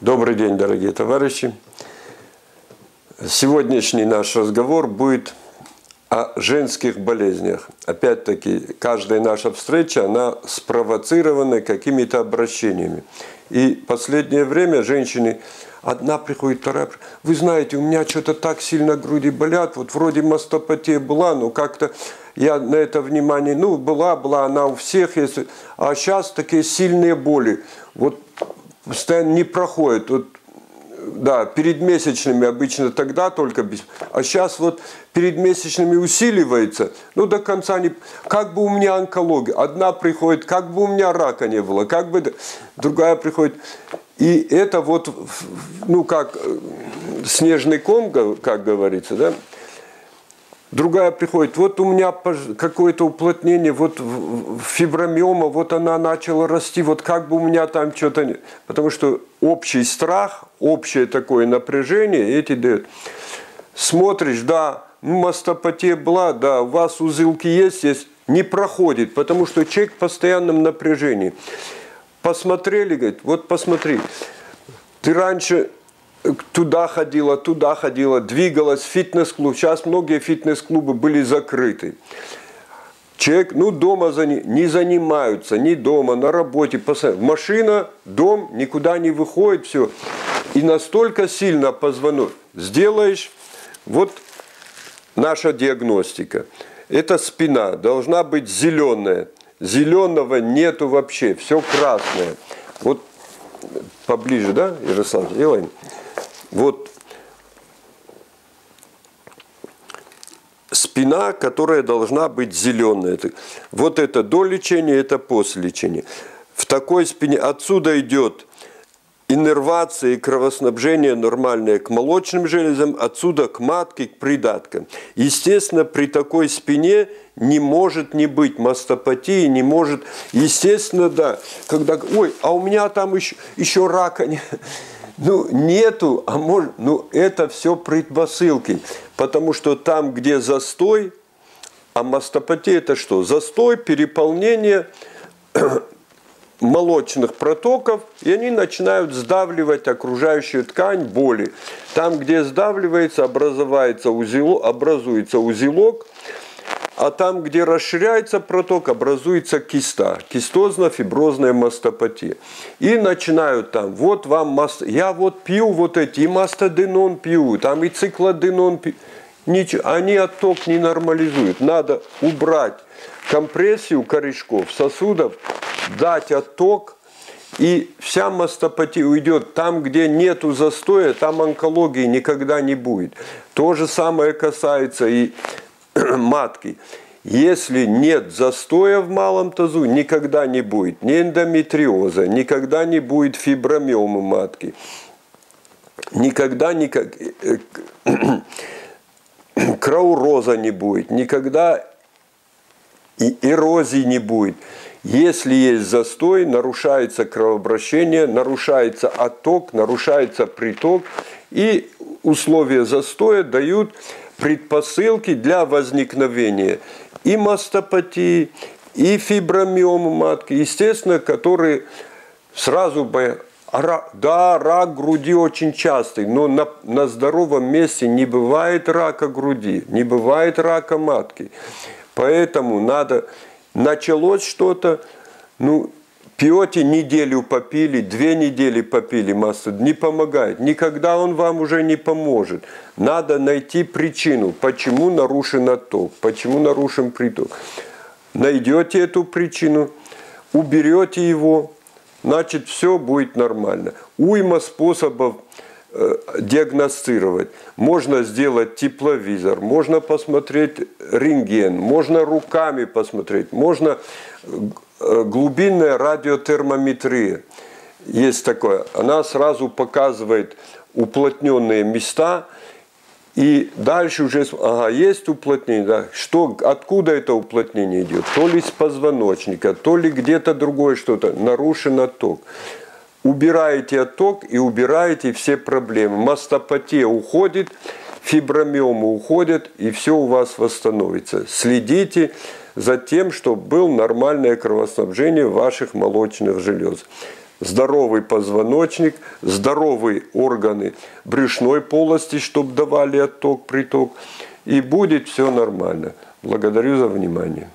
Добрый день, дорогие товарищи. Сегодняшний наш разговор будет о женских болезнях. Опять-таки, каждая наша встреча, она спровоцирована какими-то обращениями. И последнее время женщины, одна приходит, вторая Вы знаете, у меня что-то так сильно груди болят, вот вроде мастопатия была, но как-то я на это внимание, ну, была, была, она у всех есть, а сейчас такие сильные боли. Вот постоянно не проходит. Вот, да, перед месячными обычно тогда только, без... а сейчас вот перед месячными усиливается, ну до конца не... Как бы у меня онкология, одна приходит, как бы у меня рака не было, как бы другая приходит. И это вот, ну как, э, снежный ком, как говорится, да, Другая приходит, вот у меня какое-то уплотнение, вот фибромиома, вот она начала расти, вот как бы у меня там что-то. Потому что общий страх, общее такое напряжение эти дают. Смотришь, да, мастопатия была, да, у вас узелки есть, есть, не проходит, потому что человек в постоянном напряжении. Посмотрели, говорит, вот посмотри, ты раньше туда ходила, туда ходила, двигалась, фитнес-клуб. Сейчас многие фитнес-клубы были закрыты. Человек, ну, дома за не занимаются, ни дома, на работе, постоянно. машина, дом, никуда не выходит, все. И настолько сильно позвонок сделаешь, вот наша диагностика. Это спина должна быть зеленая. Зеленого нету вообще, все красное. Вот поближе, да, Ярослав, делаем. Вот спина, которая должна быть зеленая. Вот это до лечения, это после лечения. В такой спине отсюда идет иннервация и кровоснабжение нормальное к молочным железам, отсюда к матке, к придаткам. Естественно, при такой спине не может не быть мастопатии, не может, естественно, да, когда, ой, а у меня там еще, еще рака, ну, нету, а может, ну, это все предпосылки. Потому что там, где застой, а мастопатия это что? Застой, переполнение молочных протоков, и они начинают сдавливать окружающую ткань боли. Там, где сдавливается, образуется узелок, образуется узелок а там, где расширяется проток, образуется киста, кистозно-фиброзная мастопатия. И начинают там, вот вам маст... я вот пью вот эти, и мастоденон пью, там и циклоденон пью. Ничего, они отток не нормализуют. Надо убрать компрессию корешков, сосудов, дать отток, и вся мастопатия уйдет там, где нету застоя, там онкологии никогда не будет. То же самое касается и матки. Если нет застоя в малом тазу, никогда не будет ни эндометриоза, никогда не будет фибромиомы матки. Никогда никак... Э, крауроза не будет, никогда и эрозии не будет. Если есть застой, нарушается кровообращение, нарушается отток, нарушается приток, и условия застоя дают предпосылки для возникновения и мастопатии, и фибромиомы матки, естественно, которые сразу бы да, рак груди очень частый, но на, на здоровом месте не бывает рака груди, не бывает рака матки. Поэтому надо, началось что-то, ну, Пьете неделю попили, две недели попили масло, не помогает. Никогда он вам уже не поможет. Надо найти причину, почему нарушен отток, почему нарушен приток. Найдете эту причину, уберете его, значит все будет нормально. Уйма способов э, диагностировать. Можно сделать тепловизор, можно посмотреть рентген, можно руками посмотреть, можно Э, глубинная радиотермометрия. Есть такое. Она сразу показывает уплотненные места, и дальше уже, ага, есть уплотнение, да, что, откуда это уплотнение идет? То ли с позвоночника, то ли где-то другое что-то, нарушен отток. Убираете отток и убираете все проблемы. Мастопатия уходит, фибромиомы уходят, и все у вас восстановится. Следите, за тем, чтобы было нормальное кровоснабжение ваших молочных желез. здоровый позвоночник, здоровые органы брюшной полости, чтобы давали отток, приток, и будет все нормально. Благодарю за внимание.